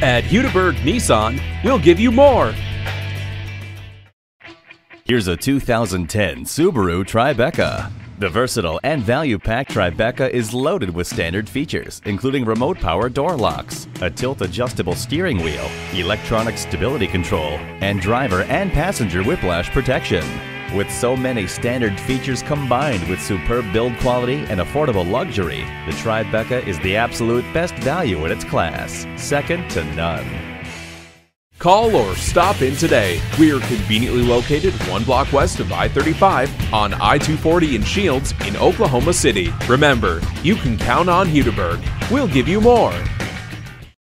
At Hudiburg Nissan, we'll give you more. Here's a 2010 Subaru Tribeca. The versatile and value-packed Tribeca is loaded with standard features, including remote power door locks, a tilt-adjustable steering wheel, electronic stability control, and driver and passenger whiplash protection. With so many standard features combined with superb build quality and affordable luxury, the Tribeca is the absolute best value in its class, second to none. Call or stop in today. We are conveniently located one block west of I 35 on I 240 in Shields in Oklahoma City. Remember, you can count on Hudiburg. We'll give you more.